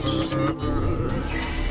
ハハハハ!